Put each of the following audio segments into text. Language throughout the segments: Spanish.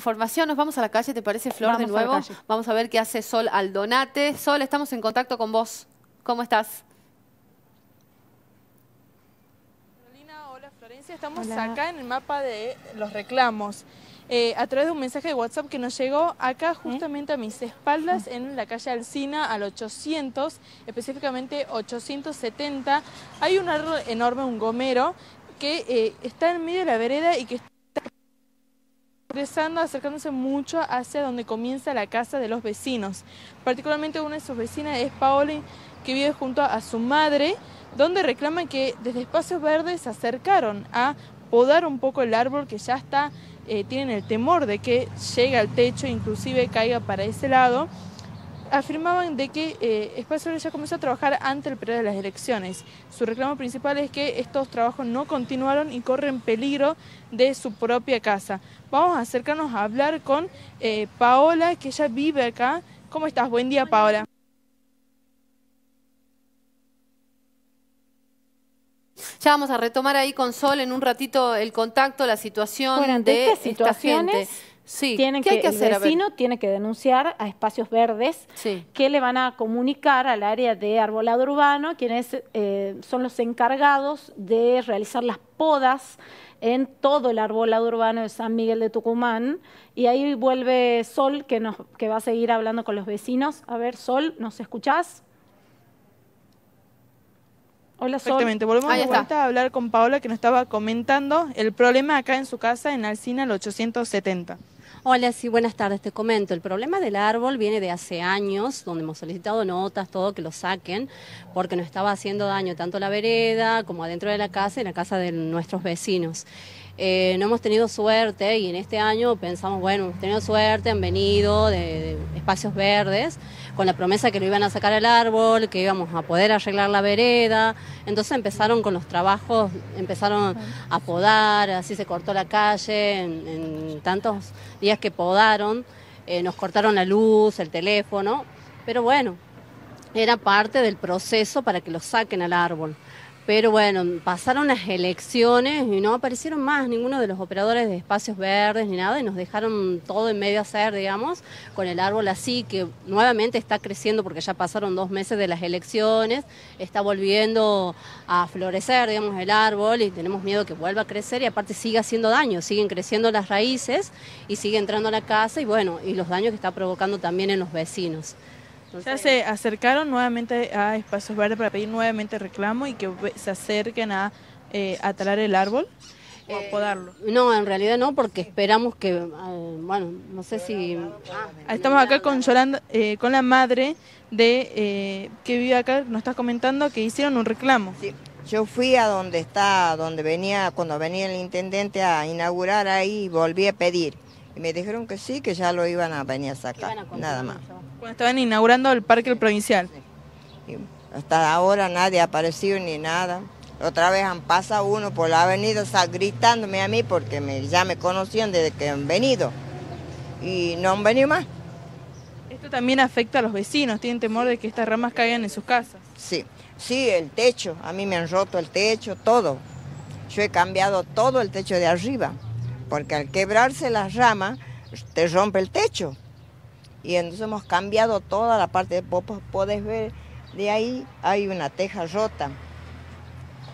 Información, nos vamos a la calle, ¿te parece, Flor, de nuevo? Vamos a ver qué hace Sol Aldonate. Sol, estamos en contacto con vos. ¿Cómo estás? Carolina, hola Florencia, estamos acá en el mapa de los reclamos. Eh, a través de un mensaje de WhatsApp que nos llegó acá justamente a mis espaldas en la calle Alcina al 800, específicamente 870. Hay un árbol enorme, un gomero, que eh, está en medio de la vereda y que está progresando, acercándose mucho hacia donde comienza la casa de los vecinos. Particularmente una de sus vecinas es Paoli, que vive junto a su madre, donde reclaman que desde Espacios Verdes se acercaron a podar un poco el árbol que ya está, eh, tienen el temor de que llegue al techo, inclusive caiga para ese lado afirmaban de que eh, Espacio ya comenzó a trabajar ante el periodo de las elecciones. Su reclamo principal es que estos trabajos no continuaron y corren peligro de su propia casa. Vamos a acercarnos a hablar con eh, Paola, que ella vive acá. ¿Cómo estás? Buen día, Paola. Ya vamos a retomar ahí con Sol en un ratito el contacto, la situación de esta gente. Sí. Tienen que, el vecino tiene que denunciar a espacios verdes que le van a comunicar al área de arbolado urbano, quienes eh, son los encargados de realizar las podas en todo el arbolado urbano de San Miguel de Tucumán. Y ahí vuelve Sol, que, nos, que va a seguir hablando con los vecinos. A ver, Sol, ¿nos escuchás? Hola, Sol. Exactamente, volvemos a hablar con Paola, que nos estaba comentando el problema acá en su casa, en Alcina, el 870. Hola, sí, buenas tardes. Te comento, el problema del árbol viene de hace años, donde hemos solicitado notas, todo, que lo saquen, porque nos estaba haciendo daño tanto la vereda como adentro de la casa y la casa de nuestros vecinos. Eh, no hemos tenido suerte y en este año pensamos, bueno, hemos tenido suerte, han venido de, espacios verdes con la promesa que lo iban a sacar el árbol, que íbamos a poder arreglar la vereda. Entonces empezaron con los trabajos, empezaron a podar, así se cortó la calle en, tantos días que podaron, eh, nos cortaron la luz, el teléfono, pero bueno, era parte del proceso para que lo saquen al árbol. Pero bueno, pasaron las elecciones y no aparecieron más ninguno de los operadores de espacios verdes ni nada y nos dejaron todo en medio hacer, digamos, con el árbol así que nuevamente está creciendo porque ya pasaron dos meses de las elecciones, está volviendo a florecer, digamos, el árbol y tenemos miedo que vuelva a crecer y aparte sigue haciendo daño, siguen creciendo las raíces y sigue entrando a la casa y bueno, y los daños que está provocando también en los vecinos. Ya se acercaron nuevamente a Espacios Verdes para pedir nuevamente reclamo y que se acerquen a, eh, talar el árbol o a eh, podarlo. No, en realidad no, porque esperamos que, eh, bueno, no sé si... Ah, estamos acá con Yolanda, eh, con la madre de que vive acá, nos estás comentando que hicieron un reclamo. Sí. Yo fui a donde está, donde venía, cuando venía el intendente a inaugurar ahí, volví a pedir. Y me dijeron que sí, que ya lo iban a venir a sacar, nada más. Cuando estaban inaugurando el parque provincial. hasta ahora nadie ha aparecido ni nada. Otra vez han pasado uno por la avenida gritándome a mí porque me, ya me conocían desde que han venido. Y no han venido más. Esto también afecta a los vecinos, tienen temor de que estas ramas caigan en sus casas. Sí, sí, el techo, a mí me han roto el techo, todo. Yo he cambiado todo el techo de arriba porque al quebrarse las ramas te rompe el techo. Y entonces hemos cambiado toda la parte de popas, puedes ver, de ahí hay una teja rota.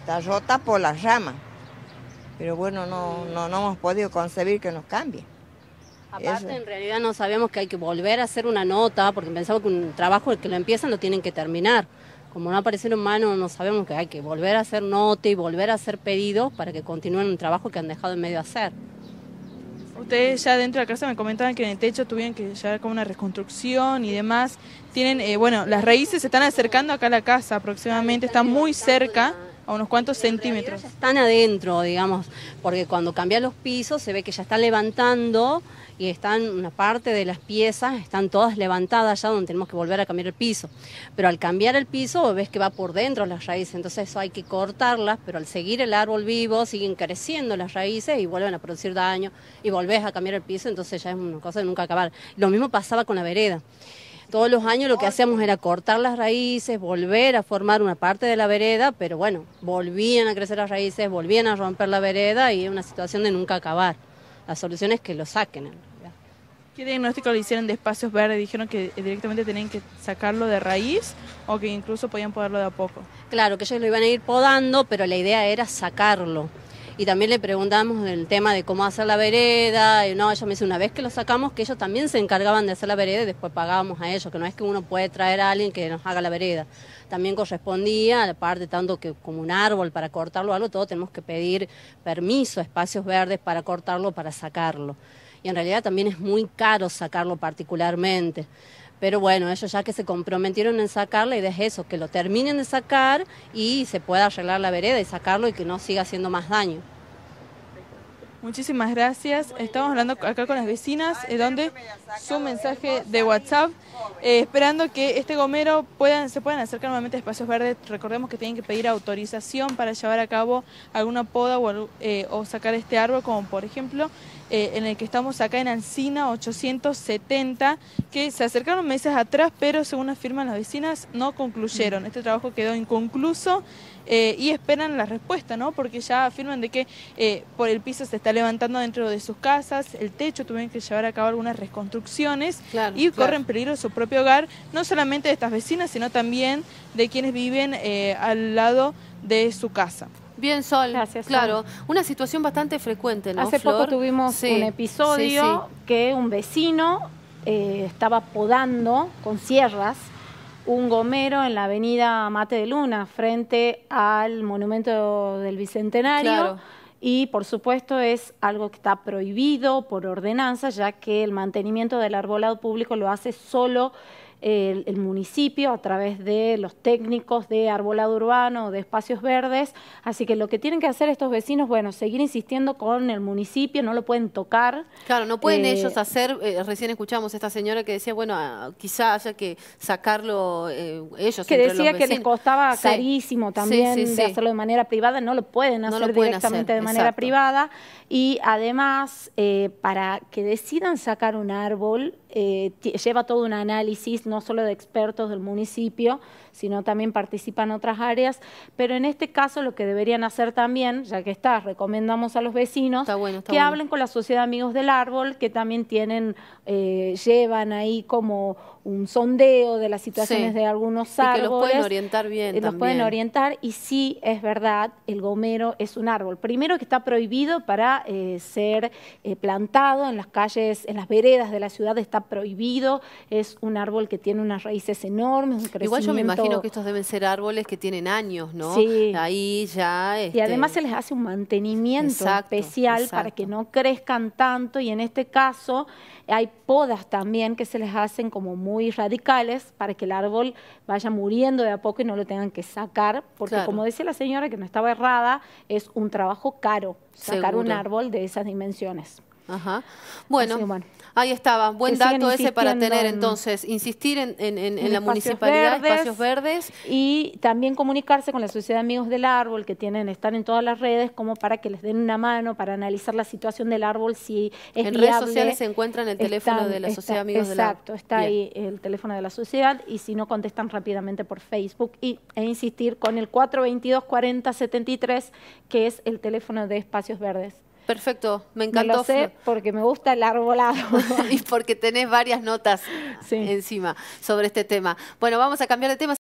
Está rota por las ramas. Pero bueno, no, no, hemos podido concebir que nos cambie. Aparte, en realidad no sabemos que hay que volver a hacer una nota, porque pensamos que un trabajo que lo empiezan lo tienen que terminar. Como no aparecieron manos, no sabemos que hay que volver a hacer nota y volver a hacer pedidos para que continúen un trabajo que han dejado en medio de hacer. Ustedes ya dentro de la casa me comentaban que en el techo tuvieron que llevar como una reconstrucción y demás. Tienen, eh, bueno, las raíces se están acercando acá a la casa aproximadamente, están muy cerca a unos cuantos centímetros. están adentro, digamos, porque cuando cambian los pisos se ve que ya están levantando y están una parte de las piezas están todas levantadas ya donde tenemos que volver a cambiar el piso. Pero al cambiar el piso ves que va por dentro las raíces, entonces eso hay que cortarlas, pero al seguir el árbol vivo siguen creciendo las raíces y vuelven a producir daño y volvés a cambiar el piso, entonces ya es una cosa de nunca acabar. Lo mismo pasaba con la vereda. Todos los años lo que hacíamos era cortar las raíces, volver a formar una parte de la vereda, pero bueno, volvían a crecer las raíces, volvían a romper la vereda y es una situación de nunca acabar. La solución es que lo saquen. ¿Qué diagnóstico le hicieron de espacios verdes? ¿Dijeron que directamente tenían que sacarlo de raíz o que incluso podían podarlo de a poco? Claro, que ellos lo iban a ir podando, pero la idea era sacarlo. Y también le preguntamos el tema de cómo hacer la vereda. Y no, ellos me dicen, una vez que lo sacamos, que ellos también se encargaban de hacer la vereda y después pagábamos a ellos, que no es que uno puede traer a alguien que nos haga la vereda. También correspondía, aparte tanto que como un árbol para cortarlo algo, todo tenemos que pedir permiso, espacios verdes para cortarlo, para sacarlo y en realidad también es muy caro sacarlo particularmente. Pero bueno, ellos ya que se comprometieron en sacarlo, y idea es eso, que lo terminen de sacar y se pueda arreglar la vereda y sacarlo y que no siga haciendo más daño. Muchísimas gracias. Estamos hablando acá con las vecinas, eh, donde su mensaje de WhatsApp, eh, esperando que este gomero puedan, se puedan acercar nuevamente a espacios verdes. Recordemos que tienen que pedir autorización para llevar a cabo alguna poda o, eh, o sacar este árbol, como por ejemplo en el que estamos acá en Ancina 870, que se acercaron meses atrás, pero según afirman las vecinas, no concluyeron. Este trabajo quedó inconcluso. y esperan la respuesta, ¿no? Porque ya afirman de que por el piso se está levantando dentro de sus casas, el techo, tuvieron que llevar a cabo algunas reconstrucciones y corren peligro su propio hogar, no solamente de estas vecinas, sino también de quienes viven eh, al lado de su casa. Bien, Sol. Gracias. Claro, una situación bastante frecuente, ¿no, Hace poco tuvimos un episodio que un vecino eh, estaba podando con sierras un gomero en la avenida Mate de Luna, frente al monumento del Bicentenario. Claro y por supuesto es algo que está prohibido por ordenanza, ya que el mantenimiento del arbolado público lo hace solo el, municipio a través de los técnicos de arbolado urbano, de espacios verdes. Así que lo que tienen que hacer estos vecinos, bueno, seguir insistiendo con el municipio, no lo pueden tocar. Claro, no pueden eh, ellos hacer, eh, recién escuchamos a esta señora que decía, bueno, ah, quizá haya que sacarlo eh, ellos. Que decía que les costaba carísimo también de hacerlo de manera privada, no lo pueden hacer directamente de manera privada. Y además, para que decidan sacar un árbol, lleva todo un análisis, no solo de expertos del municipio, sino también participan otras áreas, pero en este caso lo que deberían hacer también, ya que está, recomendamos a los vecinos que hablen con la Sociedad de Amigos del Árbol, que también tienen, eh, llevan ahí como un sondeo de las situaciones de algunos árboles. Y que los pueden orientar bien eh, Los pueden orientar. Y sí, es verdad, el gomero es un árbol. Primero que está prohibido para eh, ser plantado en las calles, en las veredas de la ciudad, está prohibido, es un árbol que tiene unas raíces enormes, un crecimiento... Igual yo me imagino que estos deben ser árboles que tienen años, ¿no? Sí. Ahí ya... Y además se les hace un mantenimiento especial para que no crezcan tanto y en este caso hay podas también que se les hacen como muy radicales para que el árbol vaya muriendo de a poco y no lo tengan que sacar, porque como decía la señora que no estaba errada, es un trabajo caro sacar un árbol de esas dimensiones. Ajá. Bueno, ahí estaba. Buen dato ese para tener entonces. Insistir en, la municipalidad, espacios verdes. Y también comunicarse con la Sociedad de Amigos del Árbol, que tienen, están en todas las redes, como para que les den una mano, para analizar la situación del árbol, si es En redes sociales se encuentran el teléfono de la Sociedad de Amigos del Árbol. Exacto, está ahí el teléfono de la sociedad, y si no, contestan rápidamente por Facebook. Y, e insistir con el 422 4073 que es el teléfono de Espacios Verdes. Perfecto, me encantó. Me lo sé porque me gusta el arbolado. y porque tenés varias notas encima sobre este tema. Bueno, vamos a cambiar de tema.